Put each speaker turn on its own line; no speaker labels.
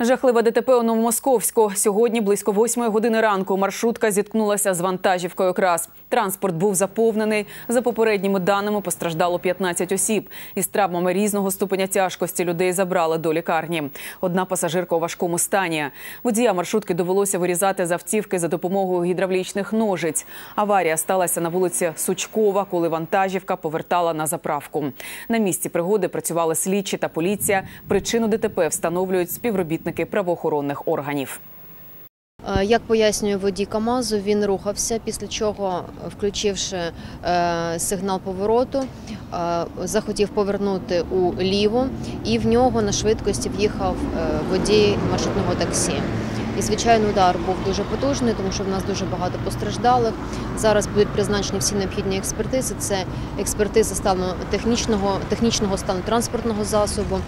Жахливе ДТП у Новомосковську. Сьогодні близько восьмої години ранку маршрутка зіткнулася з вантажівкою крас. Транспорт був заповнений. За попередніми даними постраждало 15 осіб. Із травмами різного ступеня тяжкості людей забрали до лікарні. Одна пасажирка у важкому стані. Водія маршрутки довелося вирізати з автівки за допомогою гідравлічних ножиць. Аварія сталася на вулиці Сучкова, коли вантажівка повертала на заправку. На місці пригоди працювали слідчі та поліція. Причину ДТП встановлюють співробітники правоохоронних органів.
Е, Як пояснює водій КАМАЗу, він рухався, після чого, включивши е, сигнал повороту, е, захотів повернути уліво, і в нього на швидкості в'їхав е, водій маршрутного таксі. І звичайно, удар був дуже потужний, тому що в нас дуже багато постраждалих. Зараз будуть призначені всі необхідні експертизи. Це експертиза стану технічного, технічного стану транспортного засобу,